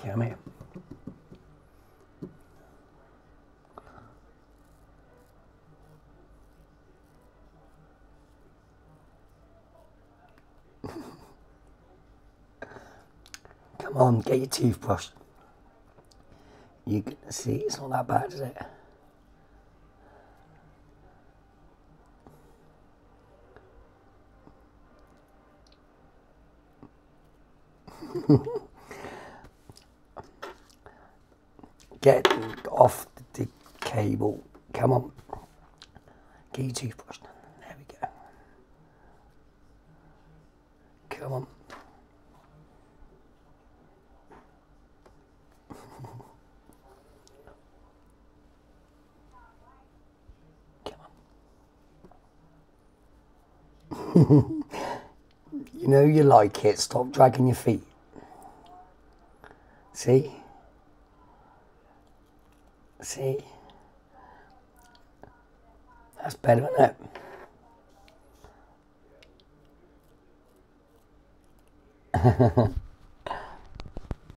Cammy. Come on, get your toothbrush. You can see it's not that bad, is it? Get off the cable. Come on. Get your toothbrush. There we go. Come on. Come on. you know you like it. Stop dragging your feet. See? See? That's better, isn't it?